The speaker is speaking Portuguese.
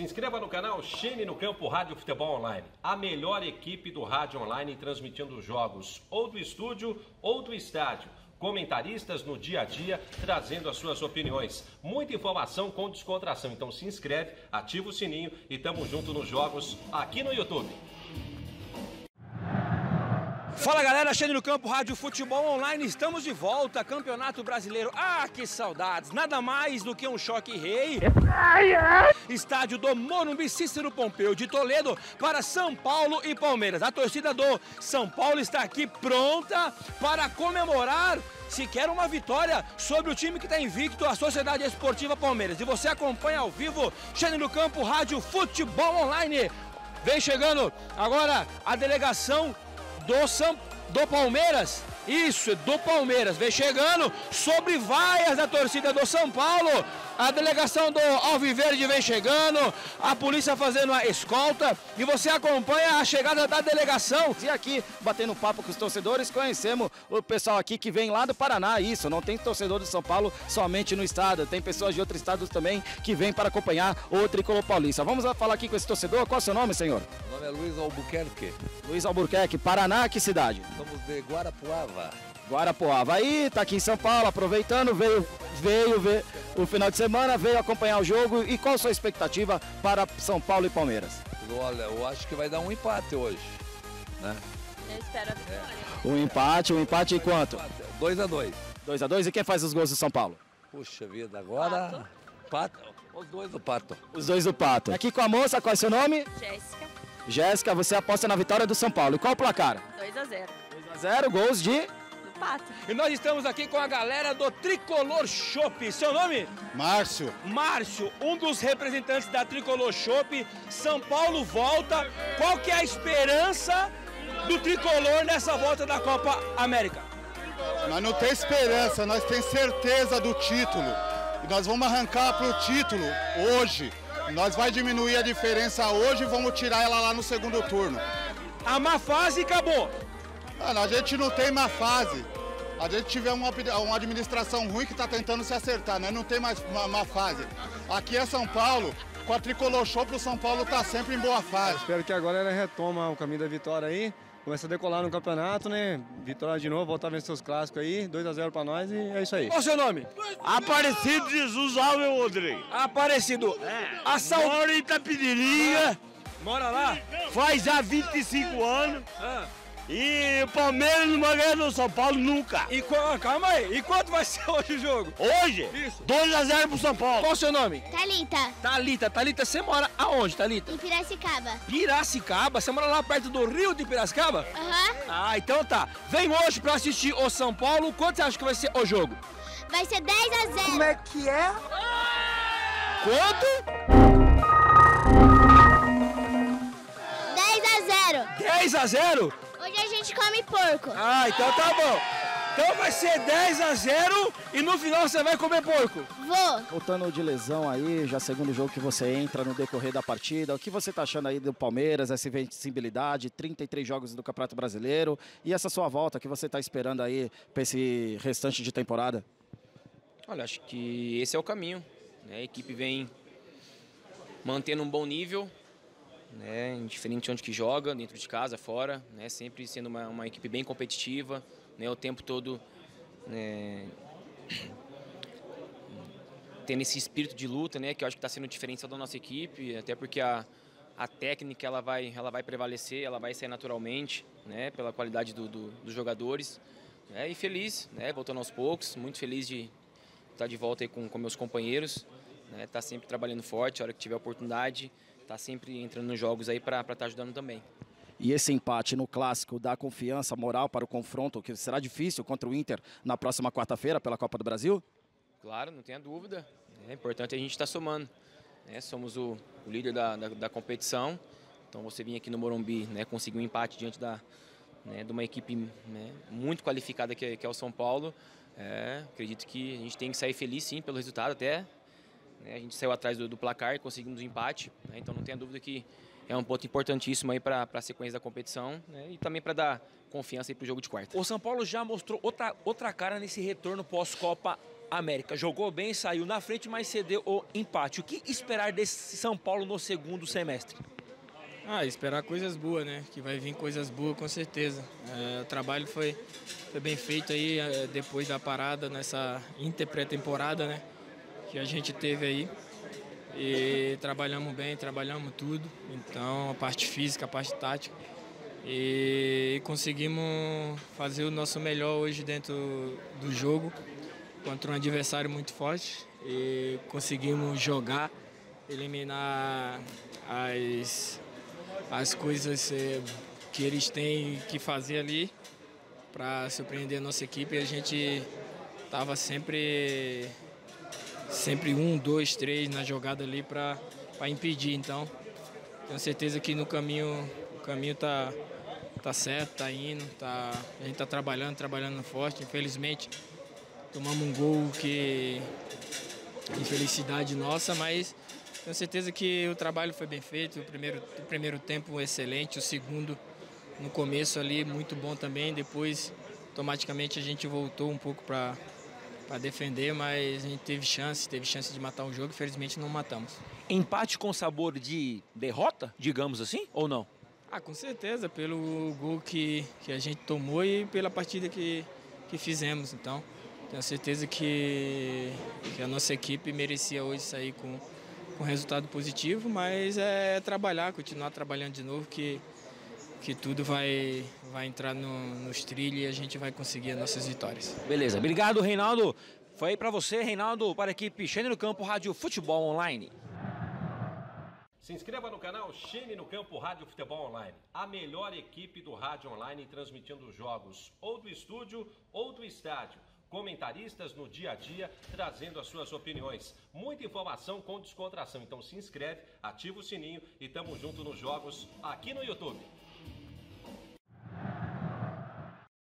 Se inscreva no canal Chene no Campo Rádio Futebol Online, a melhor equipe do rádio online transmitindo jogos ou do estúdio ou do estádio. Comentaristas no dia a dia trazendo as suas opiniões. Muita informação com descontração. Então se inscreve, ativa o sininho e tamo junto nos jogos aqui no YouTube. Fala galera, Xande no Campo, Rádio Futebol Online, estamos de volta, Campeonato Brasileiro. Ah, que saudades! Nada mais do que um choque rei. Estádio do Morumbi Cícero Pompeu de Toledo para São Paulo e Palmeiras. A torcida do São Paulo está aqui pronta para comemorar se quer uma vitória sobre o time que está invicto, a Sociedade Esportiva Palmeiras. E você acompanha ao vivo, Xande no Campo, Rádio Futebol Online. Vem chegando agora a delegação do, São, do Palmeiras. Isso, do Palmeiras. Vem chegando sobre vaias da torcida do São Paulo. A delegação do Alviverde vem chegando, a polícia fazendo a escolta e você acompanha a chegada da delegação. E aqui, batendo papo com os torcedores, conhecemos o pessoal aqui que vem lá do Paraná. Isso, não tem torcedor de São Paulo somente no estado, tem pessoas de outros estados também que vêm para acompanhar o Tricolor Paulista. Vamos falar aqui com esse torcedor. Qual é o seu nome, senhor? Meu nome é Luiz Albuquerque. Luiz Albuquerque, Paraná, que cidade? Somos de Guarapuava. Guarapuava. Aí, tá aqui em São Paulo, aproveitando, veio, veio ver o final de semana, veio acompanhar o jogo. E qual a sua expectativa para São Paulo e Palmeiras? Olha, eu acho que vai dar um empate hoje, né? Eu espero a vitória. Um empate, um empate em quanto? 2 a 2 2 a 2 E quem faz os gols do São Paulo? Puxa vida, agora... Pato. Os dois do Pato. Os dois do Pato. Aqui com a moça, qual é seu nome? Jéssica, Jéssica, você aposta na vitória do São Paulo. E qual o placar? 2 a 0 2 a 0 gols de... Do Pato. E nós estamos aqui com a galera do Tricolor Shop. Seu nome? Márcio, Márcio, um dos representantes da Tricolor Shop. São Paulo volta. Qual que é a esperança do Tricolor nessa volta da Copa América? nós não tem esperança, nós tem certeza do título. E nós vamos arrancar pro título hoje. Nós vai diminuir a diferença hoje e vamos tirar ela lá no segundo turno. A má fase acabou. Mano, a gente não tem má fase. A gente tiver uma, uma administração ruim que está tentando se acertar, né? Não tem mais uma má fase. Aqui é São Paulo, com a Tricolor Show, o São Paulo tá sempre em boa fase. Espero que agora ela retoma o caminho da vitória aí. Começa a decolar no campeonato, né? Vitória de novo, voltar a vencer os clássicos aí. 2x0 pra nós e é isso aí. Qual o seu nome? Aparecido Jesus Alves Rodrigues. Aparecido. A sal... Moro em Itapedirinha, Mora lá? faz já 25 anos. Ah. E o Palmeiras não vai ganhar no São Paulo nunca. E calma aí. E quanto vai ser hoje o jogo? Hoje, Isso. 2x0 pro São Paulo. Qual o seu nome? Thalita, Thalita. Thalita, você mora aonde, Thalita? em Piracicaba. Piracicaba. Você mora lá perto do Rio de Piracicaba? Aham. Ah, então tá. Vem hoje pra assistir o São Paulo. Quanto você acha que vai ser o jogo? Vai ser 10 a 0. Como é que é? Quanto? 10 a 0. 10 a 0? Gente come porco. Ah, então tá bom. Então vai ser 10 a 0 e no final você vai comer porco. Vou. Voltando de lesão aí, já segundo jogo que você entra no decorrer da partida, o que você tá achando aí do Palmeiras, essa invencibilidade, 33 jogos do Campeonato Brasileiro e essa sua volta que você tá esperando aí para esse restante de temporada? Olha, acho que esse é o caminho. né? A equipe vem mantendo um bom nível, né? indiferente de onde que joga, dentro de casa, fora, né? sempre sendo uma, uma equipe bem competitiva, né? o tempo todo né? tendo esse espírito de luta, né? que eu acho que está sendo diferencial da nossa equipe, até porque a, a técnica ela vai, ela vai prevalecer, ela vai sair naturalmente, né? pela qualidade do, do- dos jogadores. né? E feliz, né? voltando aos poucos, muito feliz de estar de volta aí com, com meus companheiros, né? Tá sempre trabalhando forte, a hora que tiver oportunidade, tá sempre entrando nos jogos aí para estar ajudando também. E esse empate no clássico dá confiança moral para o confronto, que será difícil contra o Inter na próxima quarta-feira pela Copa do Brasil? Claro, não tenha dúvida. É importante a gente estar somando. né? Somos o, o líder da, da, da competição. Então você vir aqui no Morumbi, né, conseguir um empate diante da, né, de uma equipe né, muito qualificada que é, que é o São Paulo. É, acredito que a gente tem que sair feliz sim pelo resultado até. Né, a gente saiu atrás do, do placar e conseguimos um empate. né, então não tenha dúvida que é um ponto importantíssimo aí para a sequência da competição né, e também para dar confiança para o jogo de quarta. O São Paulo já mostrou outra, outra cara nesse retorno pós-Copa América jogou bem, saiu na frente, mas cedeu o empate. O que esperar desse São Paulo no segundo semestre? Ah, esperar coisas boas, né? Que vai vir coisas boas com certeza. É, o trabalho foi, foi bem feito aí é, depois da parada nessa interpré-temporada, né? Que a gente teve aí. E trabalhamos bem, trabalhamos tudo. Então, a parte física, a parte tática. E conseguimos fazer o nosso melhor hoje dentro do jogo contra um adversário muito forte. E conseguimos jogar, eliminar as, as coisas eh, que eles têm que fazer ali para surpreender a nossa equipe. A gente estava sempre sempre um, dois, três na jogada ali para impedir. Então, tenho certeza que no caminho o caminho tá tá certo, tá indo, tá a gente tá trabalhando, trabalhando forte. Infelizmente tomamos um gol que infelicidade nossa, mas tenho certeza que o trabalho foi bem feito. O primeiro o primeiro tempo excelente, o segundo no começo ali muito bom também. Depois automaticamente a gente voltou um pouco para para defender, mas a gente teve chance, teve chance de matar o jogo, infelizmente não matamos. Empate com sabor de derrota, digamos assim, ou não? Ah, com certeza, pelo gol que, que a gente tomou e pela partida que, que fizemos. Então, tenho certeza que, que a nossa equipe merecia hoje sair com, com resultado positivo, mas é trabalhar, continuar trabalhando de novo, que, que tudo vai, vai entrar no, nos trilhos e a gente vai conseguir as nossas vitórias. Beleza, obrigado Reinaldo. Foi para você, Reinaldo, para a equipe Xene no Campo Rádio Futebol Online. Se inscreva no canal Xene no Campo Rádio Futebol Online, a melhor equipe do rádio online transmitindo jogos ou do estúdio ou do estádio. Comentaristas no dia a dia trazendo as suas opiniões. Muita informação com descontração. Então se inscreve, ativa o sininho e tamo junto nos jogos aqui no YouTube.